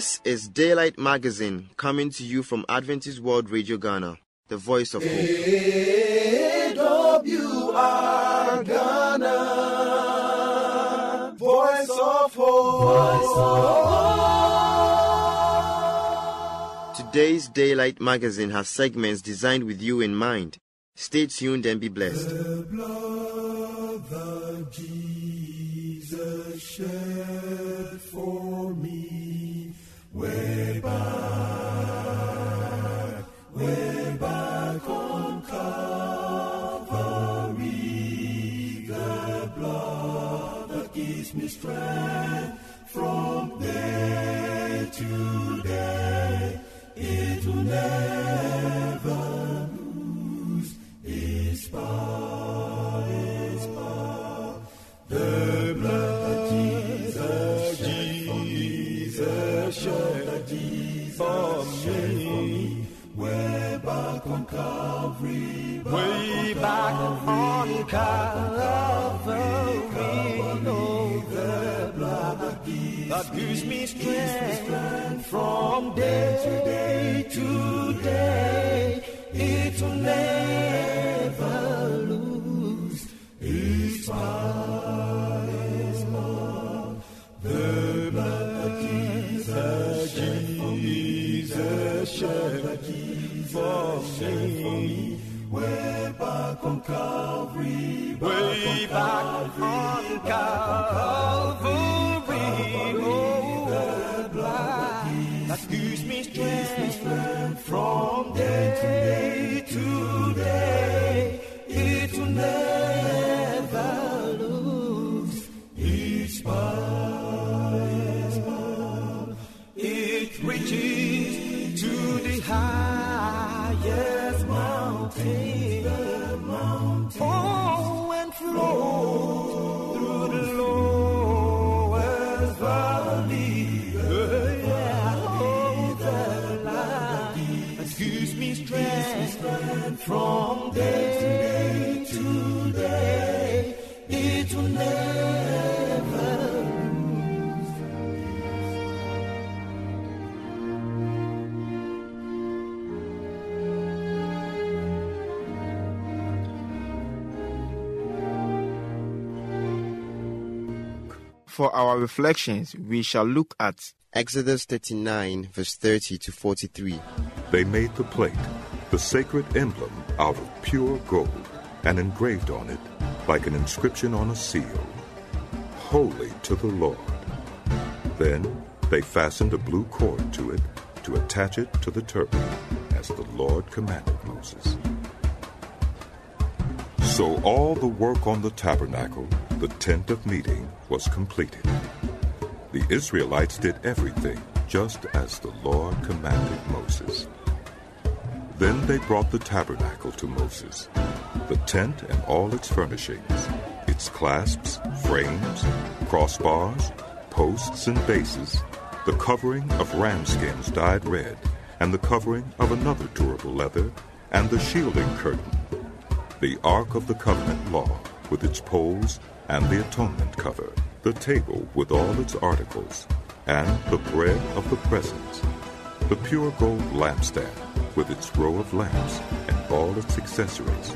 This is Daylight Magazine coming to you from Adventist World Radio Ghana, the voice of hope. AWR Ghana, voice of hope. Today's Daylight Magazine has segments designed with you in mind. Stay tuned and be blessed. The blood that Jesus shed for me way back, way back on Calvary. The blood that gives me strength from day to day. It will never Calvary, oh, the blood that gives, me strength from day to day to day. It will never on Calvary, way back on Calvary, For our reflections, we shall look at Exodus 39, verse 30 to 43. They made the plate, the sacred emblem, out of pure gold, and engraved on it, like an inscription on a seal, Holy to the Lord. Then they fastened a blue cord to it to attach it to the turban, as the Lord commanded Moses. So all the work on the tabernacle, the tent of meeting, was completed. The Israelites did everything just as the Lord commanded Moses. Then they brought the tabernacle to Moses, the tent and all its furnishings, its clasps, frames, crossbars, posts, and bases, the covering of ram skins dyed red, and the covering of another durable leather, and the shielding curtain, the Ark of the Covenant law with its poles and the atonement cover, the table with all its articles, and the bread of the presence, the pure gold lampstand with its row of lamps and all its accessories,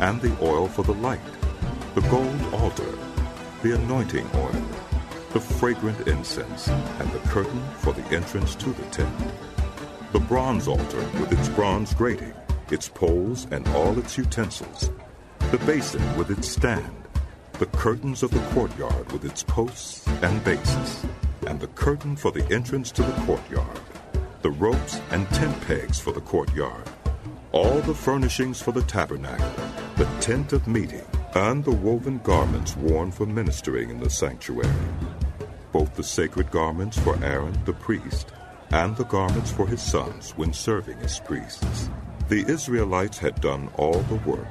and the oil for the light, the gold altar, the anointing oil, the fragrant incense, and the curtain for the entrance to the tent, the bronze altar with its bronze grating, its poles and all its utensils, the basin with its stand, the curtains of the courtyard with its posts and bases, and the curtain for the entrance to the courtyard, the ropes and tent pegs for the courtyard, all the furnishings for the tabernacle, the tent of meeting, and the woven garments worn for ministering in the sanctuary, both the sacred garments for Aaron the priest, and the garments for his sons when serving as priests. The Israelites had done all the work,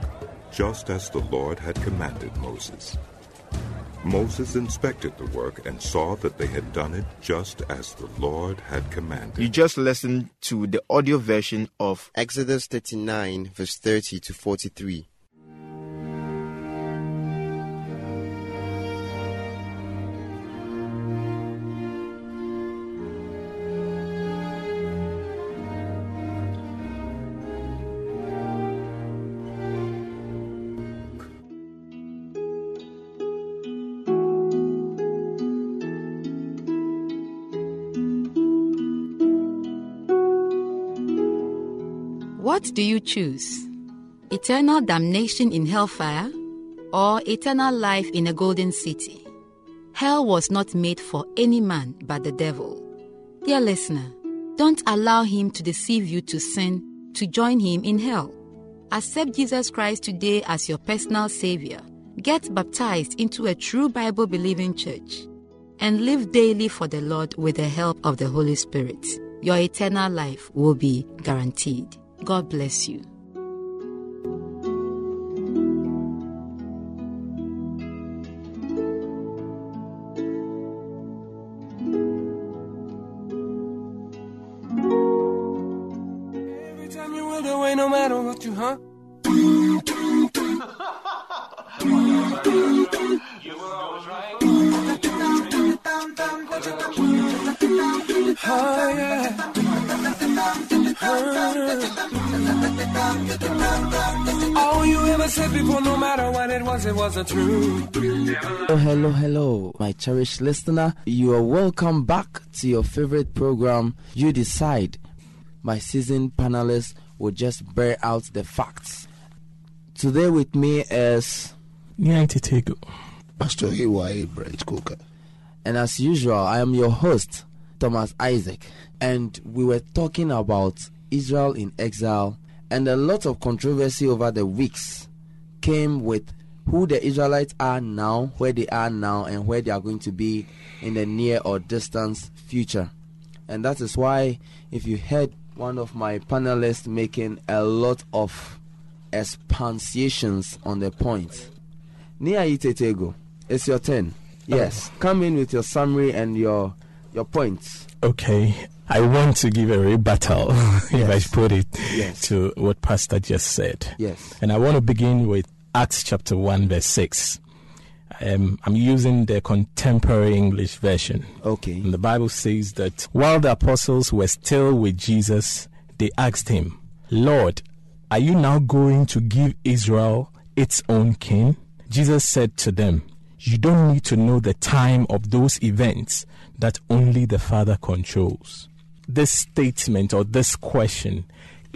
just as the Lord had commanded Moses. Moses inspected the work and saw that they had done it just as the Lord had commanded. You just listened to the audio version of Exodus 39, verse 30 to 43. Do you choose? Eternal damnation in hellfire or eternal life in a golden city? Hell was not made for any man but the devil. Dear listener, don't allow him to deceive you to sin to join him in hell. Accept Jesus Christ today as your personal Savior. Get baptized into a true Bible believing church and live daily for the Lord with the help of the Holy Spirit. Your eternal life will be guaranteed. God bless you. All you ever said before, no matter what it was, it wasn't true. Hello, hello, hello, my cherished listener. You are welcome back to your favorite program, You Decide. My seasoned panelists will just bear out the facts. Today with me is, Nyaititego. Pastor AY Brent Coker. and as usual, I am your host, Thomas Isaac. And we were talking about Israel in exile, and a lot of controversy over the weeks came with who the Israelites are now, where they are now, and where they are going to be in the near or distant future. And that is why, if you heard one of my panelists making a lot of expansions on the point, Nia Itetego, it's your turn. Yes, oh. come in with your summary and your your points. Okay, I want to give a rebuttal, if I Yes. put it, Yes. to what Pastor just said. Yes. And I want to begin with Acts chapter 1, verse 6. Um, I'm using the contemporary English version. Okay. And the Bible says that while the apostles were still with Jesus, they asked him, Lord, are you now going to give Israel its own king? Jesus said to them, You don't need to know the time of those events that only the Father controls. This statement or this question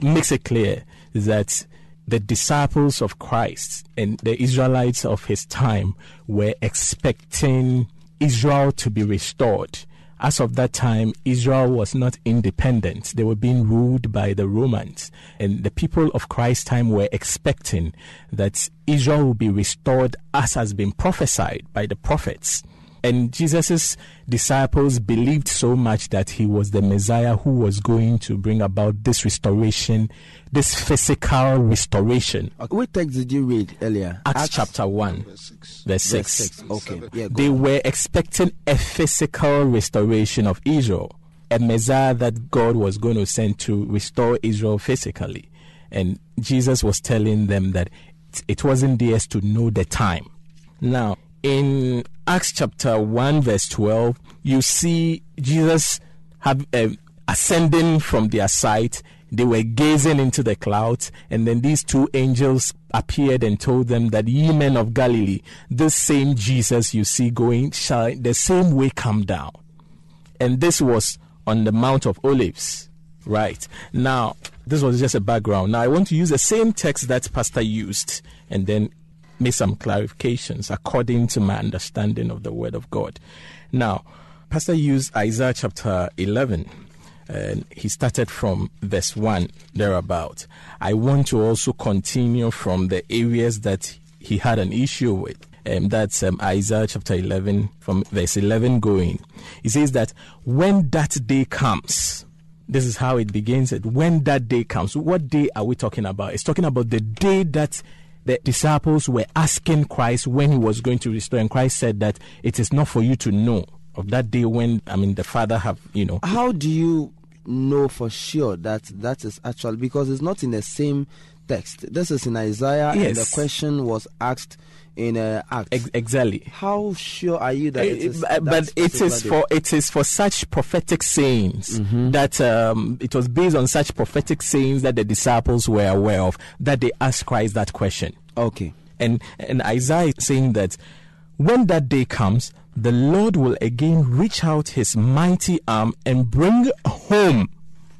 makes it clear that the disciples of Christ and the Israelites of his time were expecting Israel to be restored. As of that time, Israel was not independent. They were being ruled by the Romans. And the people of Christ's time were expecting that Israel will be restored as has been prophesied by the prophets. And Jesus' disciples believed so much that he was the Messiah who was going to bring about this restoration, this physical restoration. Okay. What text did you read earlier? Acts, chapter 1, Verse 6. verse 6. Verse six. Okay. Yeah. They on. were expecting a physical restoration of Israel, a Messiah that God was going to send to restore Israel physically. And Jesus was telling them that it- it wasn't theirs to know the time. Now, in Acts chapter 1, verse 12, you see Jesus have, uh, ascending from their sight. They were gazing into the clouds, and then these two angels appeared and told them that ye men of Galilee, this same Jesus you see going shall the same way come down. And this was on the Mount of Olives. Right. Now, this was just a background. Now, I want to use the same text that Pastor used and then make some clarifications according to my understanding of the Word of God. Now, Pastor used Isaiah chapter 11 and he started from verse 1 thereabout. I want to also continue from the areas that he had an issue with. Um, that's um, Isaiah chapter 11, from verse 11 going. He says that when that day comes, this is how it begins. It when that day comes. What day are we talking about? It's talking about the day that the disciples were asking Christ when he was going to restore, and Christ said that it is not for you to know of that day when I mean the Father have you know. How do you know for sure that that is actual? Because it's not in the same text? This is in Isaiah, and the question was asked in uh, Acts. exactly. How sure are you that it Eh, is? but that but it day? for it is for such prophetic sayings that um, it was based on such prophetic sayings that the disciples were aware of that they asked Christ that question. Okay. And and Isaiah is saying that when that day comes, the Lord will again reach out his mighty arm and bring home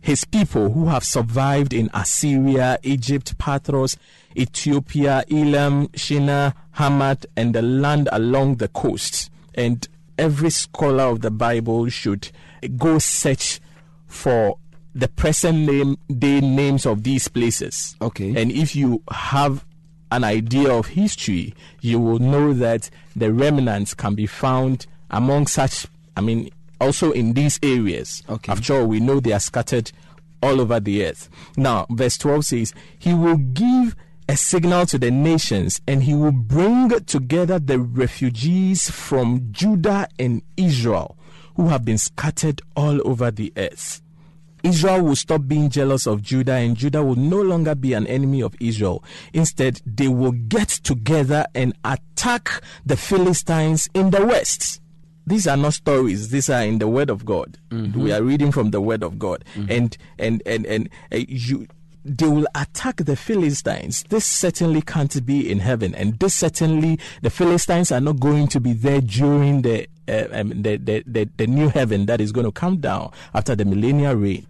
his people who have survived in Assyria, Egypt, Pathros, Ethiopia, Elam, Shinar, Hamath, and the land along the coast. And every scholar of the Bible should go search for the present name day names of these places. Okay. And if you have an idea of history, you will know that the remnants can be found among such, I mean, also in these areas. Okay. After all, we know they are scattered all over the earth. Now, verse 12 says, He will give a signal to the nations and he will bring together the refugees from Judah and Israel who have been scattered all over the earth. Israel will stop being jealous of Judah, and Judah will no longer be an enemy of Israel. Instead, they will get together and attack the Philistines in the west. These are not stories; these are in the Word of God. Mm-hmm. We are reading from the Word of God, and and and and uh, you. They will attack the Philistines. This certainly can't be in heaven, and this certainly the Philistines are not going to be there during the uh, um, the, the, the the new heaven that is going to come down after the millennial reign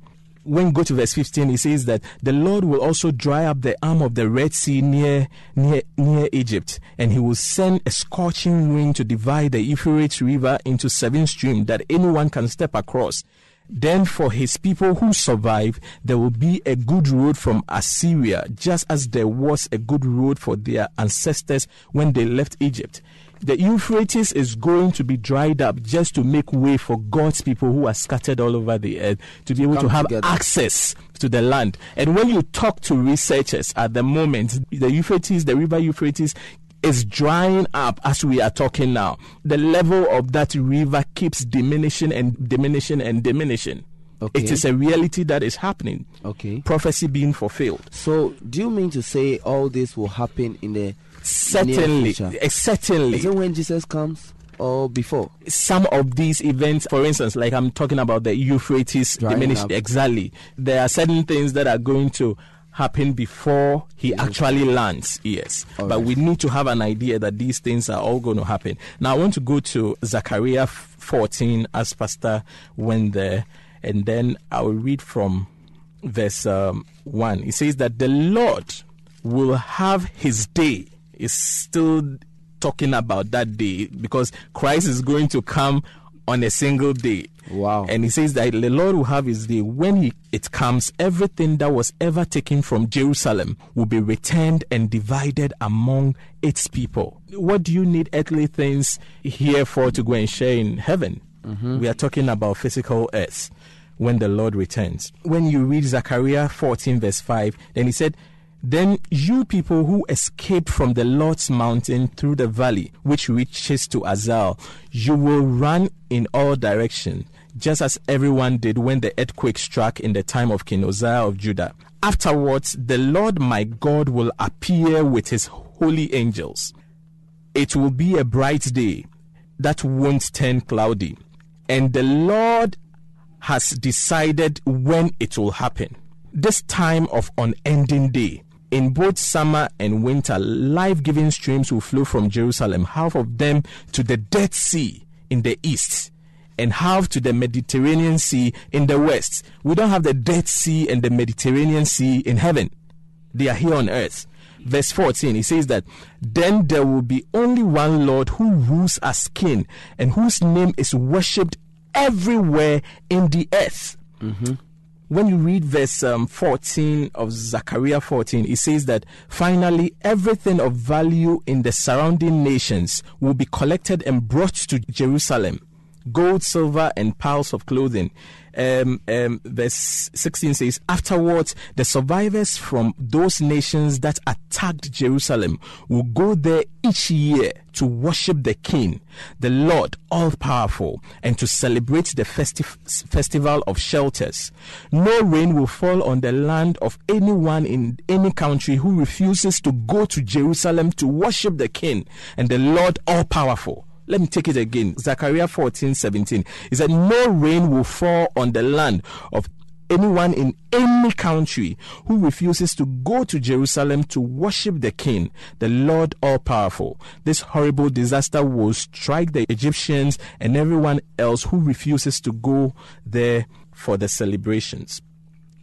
when you go to verse 15, it says that the Lord will also dry up the arm of the Red Sea near, near, near Egypt, and he will send a scorching wind to divide the Euphrates River into seven streams that anyone can step across. Then for his people who survive, there will be a good road from Assyria, just as there was a good road for their ancestors when they left Egypt the Euphrates is going to be dried up just to make way for God's people who are scattered all over the earth to be able Come to have together. access to the land. And when you talk to researchers at the moment, the Euphrates, the river Euphrates, is drying up as we are talking now. The level of that river keeps diminishing and diminishing and diminishing. Okay. It is a reality that is happening. Okay. Prophecy being fulfilled. So, do you mean to say all this will happen in the Certainly, future. eh, certainly. Is it when Jesus comes or before? some of these events, for instance, like I'm talking about the Euphrates Drying diminish up. exactly. There are certain things that are going to happen before he actually lands. Yes, All but right. we need to have an idea that these things are all going to happen. Now I want to go to Zechariah 14 as Pastor went there, and then I will read from verse um, 1. It says that the Lord will have his day. Is still talking about that day because Christ is going to come on a single day. Wow. And he says that the Lord will have his day. When he, it comes, everything that was ever taken from Jerusalem will be returned and divided among its people. What do you need earthly things here for to go and share in heaven? Mm-hmm. We are talking about physical earth when the Lord returns. When you read Zechariah 14, verse 5, then he said, then you people who escaped from the Lord's mountain through the valley, which reaches to Azal, you will run in all directions, just as everyone did when the earthquake struck in the time of King Uzziah of Judah. Afterwards, the Lord my God will appear with his holy angels. It will be a bright day that won't turn cloudy, and the Lord has decided when it will happen. This time of unending day, in both summer and winter, life giving streams will flow from Jerusalem, half of them to the Dead Sea in the east, and half to the Mediterranean Sea in the west. We don't have the Dead Sea and the Mediterranean Sea in heaven, they are here on earth. Verse 14, he says that then there will be only one Lord who rules as king and whose name is worshipped everywhere in the earth. Mm-hmm. When you read verse um, 14 of Zechariah 14, it says that finally everything of value in the surrounding nations will be collected and brought to Jerusalem gold, silver, and piles of clothing. Um, um, verse 16 says, Afterwards, the survivors from those nations that attacked Jerusalem will go there each year to worship the King, the Lord all powerful, and to celebrate the festiv- festival of shelters. No rain will fall on the land of anyone in any country who refuses to go to Jerusalem to worship the King and the Lord all powerful. Let me take it again. Zechariah 14 17. Is that no rain will fall on the land of anyone in any country who refuses to go to Jerusalem to worship the King, the Lord all powerful. This horrible disaster will strike the Egyptians and everyone else who refuses to go there for the celebrations.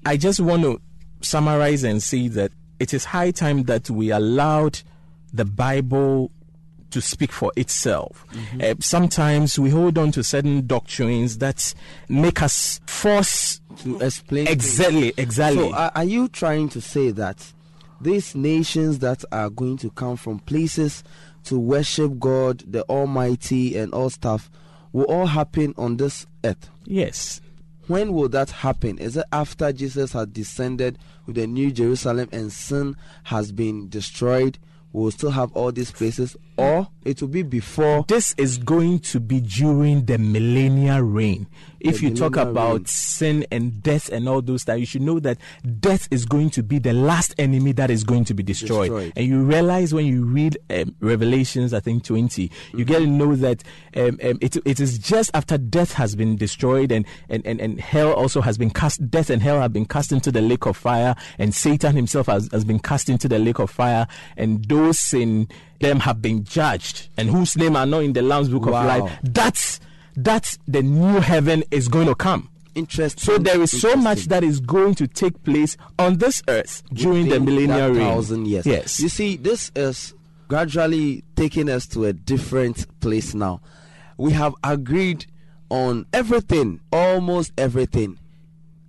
I just want to summarize and say that it is high time that we allowed the Bible to speak for itself. Mm-hmm. Uh, sometimes we hold on to certain doctrines that make us force to explain exactly, things. exactly. So, are you trying to say that these nations that are going to come from places to worship God, the Almighty, and all stuff will all happen on this earth? Yes. When will that happen? Is it after Jesus has descended with the New Jerusalem and sin has been destroyed? We'll still have all these places, or it will be before. This is going to be during the millennial reign if you talk about reign. sin and death and all those that you should know that death is going to be the last enemy that is going to be destroyed. destroyed. And you realize when you read um, Revelations, I think 20, you mm-hmm. get to know that um, um, it, it is just after death has been destroyed and, and, and, and hell also has been cast, death and hell have been cast into the lake of fire, and Satan himself has, has been cast into the lake of fire, and those in them have been judged, and whose name are not in the Lamb's book wow. of life. That's that the new heaven is going to come. Interesting. So there is so much that is going to take place on this earth during the millennial reign. Thousand years. Yes. You see, this is gradually taking us to a different place now. We have agreed on everything, almost everything,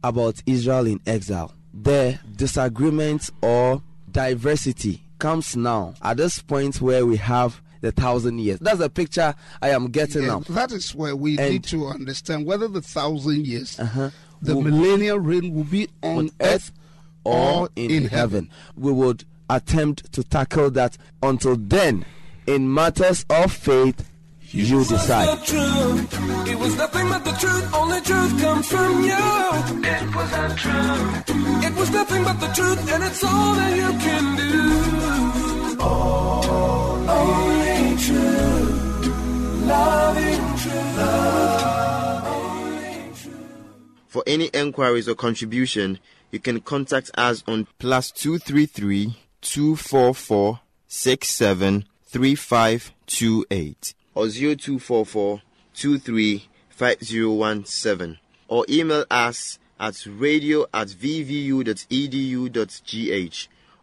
about Israel in exile. The disagreement or diversity comes now at this point where we have the thousand years. That's the picture I am getting now. That is where we and need to understand whether the thousand years, uh-huh, the will, millennial reign will be on, on earth or in, in heaven. heaven. We would attempt to tackle that. Until then, in matters of faith, you decide. It was nothing but the truth, only truth comes from you. It was untrue. It was nothing but the truth, and it's all that you can do. Oh, only for any enquiries or contribution, you can contact us on plus two three three two four four six seven three five two eight or zero two four four two three five zero one seven or email us at radio at vvu.edu.gh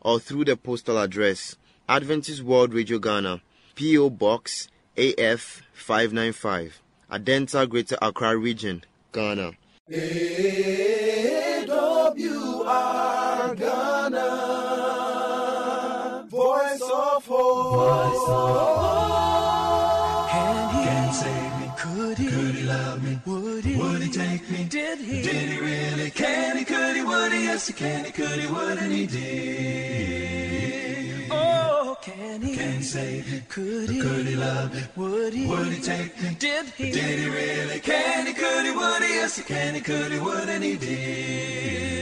or through the postal address Adventist World Radio Ghana, P.O. Box AF 595, Adenta Greater Accra Region, Ghana. AWR Ghana, Voice of Hope. Voice Did he? Did he really? Can he? Could he? Would he? Yes, he can. He could. He would, and he did. Oh can he? Can he save me? Could he? Could he love me? Would he? Would he take me? Did he? Did he really? Can he? Could he? Would he? Yes, he can. He could. He would, and he did.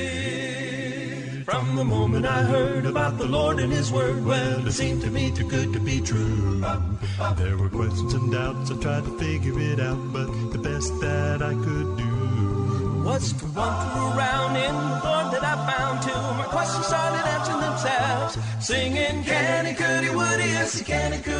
From the moment I heard about the Lord and His Word, well, it seemed to me too good to be true. There were questions and doubts. I tried to figure it out, but the best that I could do was to wander around in the Lord that I found till my questions started answering themselves. Singing, can he, could he, would he, yes he can he, could.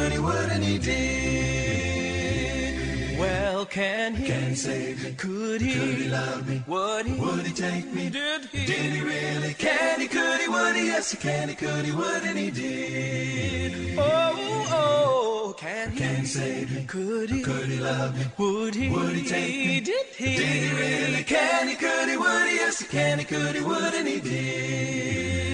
Can he? Can he save me? Could he? Could he love me? Would he? Would he take me? Did he? Did he really? Can he? Could he? Would he? Yes he can he, could he, would and he did. Oh, oh, oh, can he? Can he save me? Could he? Could he love me? Would he? Would he take me? Did he? Did he really? Can he? Could he? Would he? Yes he can he, could he, would and he did.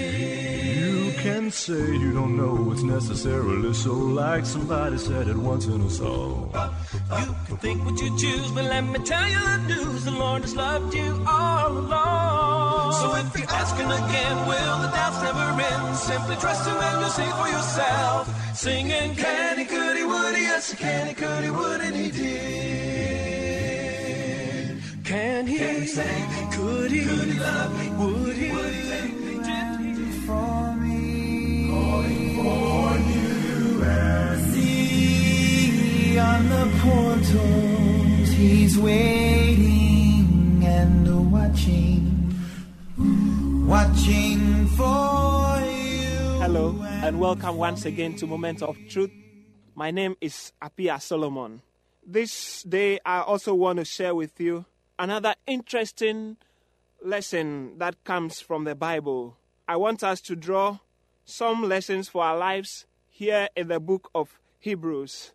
Can say you don't know it's necessarily so, like somebody said it once in a song. You can think what you choose, but let me tell you the news: the Lord has loved you all along. So if you're asking again, will the doubts never end? Simply trust Him and you'll see for yourself. Singing, can He, could He, would He, yes, He can He, could He, would, and He did. Can He, can he me? Could He, could He love me? Would He, would He take me? Did He for see on the portals He's waiting and watching, watching for you. Hello, and welcome once again to Moment of Truth. My name is Appiah Solomon. This day, I also want to share with you another interesting lesson that comes from the Bible, I want us to draw some lessons for our lives here in the book of Hebrews.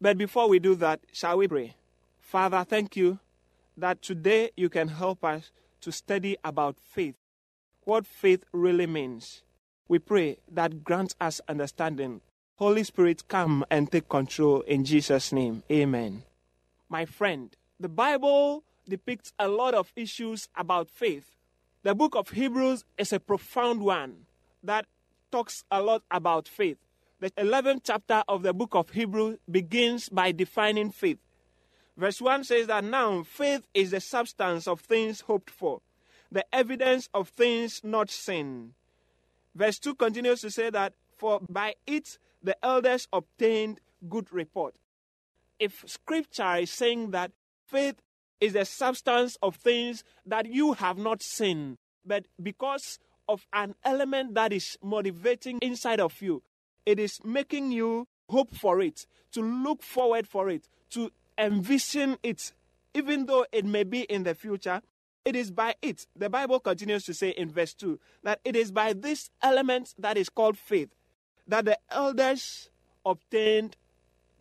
But before we do that, shall we pray? Father, thank you that today you can help us to study about faith, what faith really means. We pray that grant us understanding. Holy Spirit, come and take control in Jesus' name. Amen. My friend, the Bible depicts a lot of issues about faith. The book of Hebrews is a profound one that talks a lot about faith. The 11th chapter of the book of Hebrews begins by defining faith. Verse 1 says that now faith is the substance of things hoped for, the evidence of things not seen. Verse 2 continues to say that, for by it the elders obtained good report. If scripture is saying that faith is the substance of things that you have not seen, but because of an element that is motivating inside of you, it is making you hope for it, to look forward for it, to envision it, even though it may be in the future. It is by it, the Bible continues to say in verse 2, that it is by this element that is called faith that the elders obtained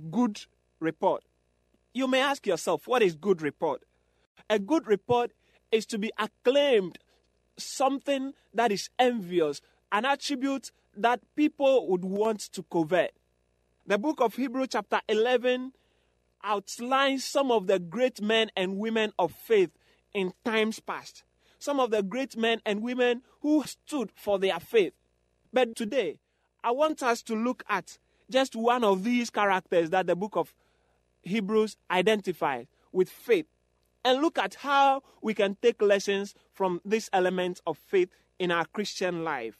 good report. You may ask yourself, what is good report? A good report is to be acclaimed, something that is envious, an attribute that people would want to covet. The book of Hebrew, chapter 11, outlines some of the great men and women of faith in times past. Some of the great men and women who stood for their faith. But today, I want us to look at just one of these characters that the book of Hebrews identifies with faith and look at how we can take lessons from this element of faith in our Christian life.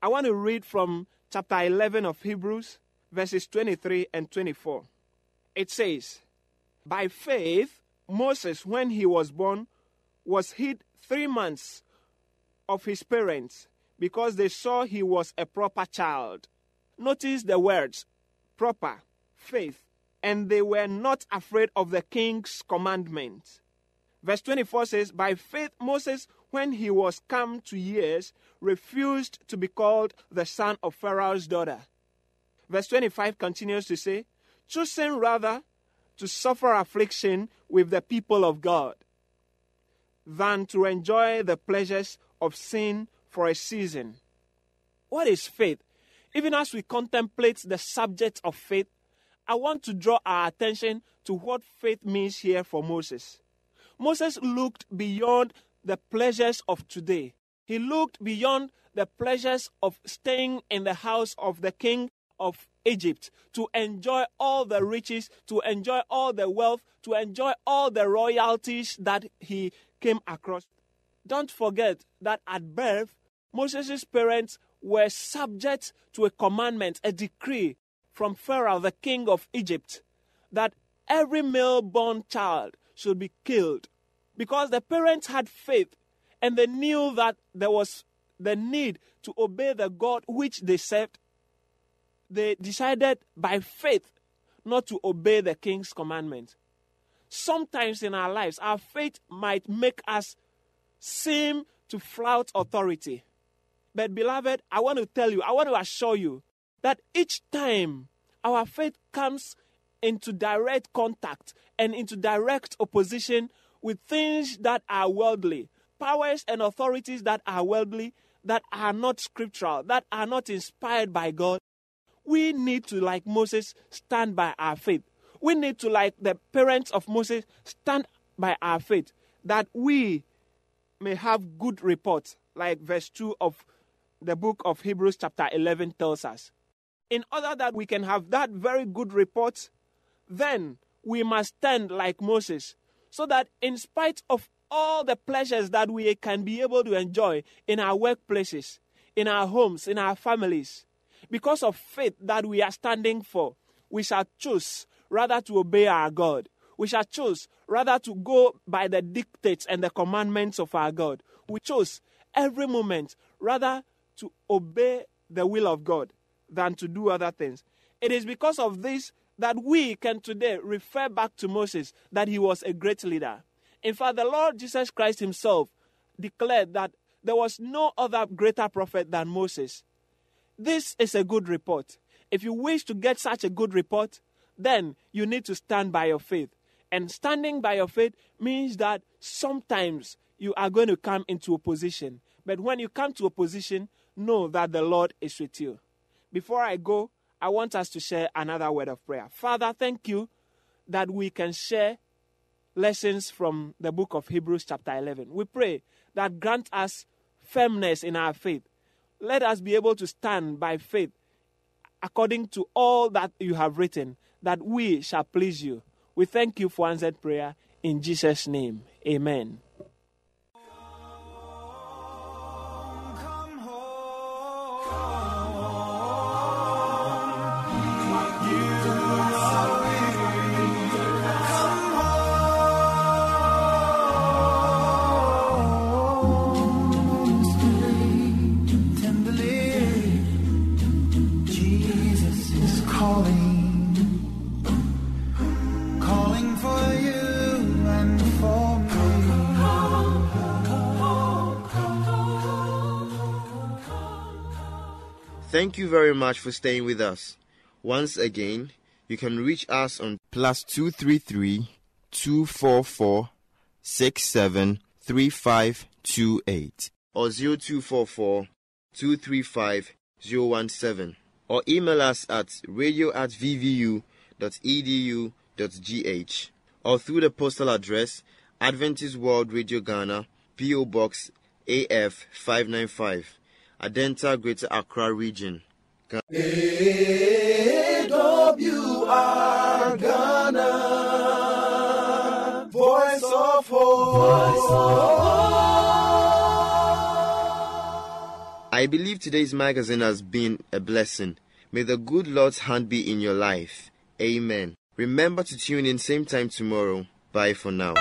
I want to read from chapter 11 of Hebrews, verses 23 and 24. It says, By faith, Moses, when he was born, was hid three months of his parents because they saw he was a proper child. Notice the words proper, faith, and they were not afraid of the king's commandment. Verse 24 says, By faith, Moses, when he was come to years, refused to be called the son of Pharaoh's daughter. Verse 25 continues to say, Choosing rather to suffer affliction with the people of God than to enjoy the pleasures of sin for a season. What is faith? Even as we contemplate the subject of faith, I want to draw our attention to what faith means here for Moses. Moses looked beyond the pleasures of today. He looked beyond the pleasures of staying in the house of the king of Egypt to enjoy all the riches, to enjoy all the wealth, to enjoy all the royalties that he came across. Don't forget that at birth, Moses' parents were subject to a commandment, a decree from Pharaoh, the king of Egypt, that every male born child should be killed because the parents had faith and they knew that there was the need to obey the God which they served. They decided by faith not to obey the king's commandment. Sometimes in our lives, our faith might make us seem to flout authority. But, beloved, I want to tell you, I want to assure you that each time our faith comes into direct contact and into direct opposition with things that are worldly, powers and authorities that are worldly, that are not scriptural, that are not inspired by God, we need to, like Moses, stand by our faith. We need to, like the parents of Moses, stand by our faith that we may have good report, like verse 2 of the book of Hebrews, chapter 11, tells us. In order that we can have that very good report, then we must stand like Moses, so that in spite of all the pleasures that we can be able to enjoy in our workplaces, in our homes, in our families, because of faith that we are standing for, we shall choose rather to obey our God. We shall choose rather to go by the dictates and the commandments of our God. We choose every moment rather to obey the will of God than to do other things. It is because of this that we can today refer back to Moses that he was a great leader. In fact, the Lord Jesus Christ himself declared that there was no other greater prophet than Moses. This is a good report. If you wish to get such a good report, then you need to stand by your faith. And standing by your faith means that sometimes you are going to come into opposition. But when you come to opposition, know that the Lord is with you. Before I go, I want us to share another word of prayer. Father, thank you that we can share lessons from the book of Hebrews, chapter 11. We pray that grant us firmness in our faith. Let us be able to stand by faith according to all that you have written, that we shall please you. We thank you for answered prayer in Jesus' name. Amen. Thank you very much for staying with us. Once again, you can reach us on plus two three three two four four six seven three five two eight or zero two four four two three five zero one seven or email us at radio at vvu.edu.gh or through the postal address Adventist World Radio Ghana, PO Box AF 595. Adenta Greater Accra Region. AWR Ghana, Voice of Hope. I believe today's magazine has been a blessing. May the good Lord's hand be in your life. Amen. Remember to tune in same time tomorrow. Bye for now.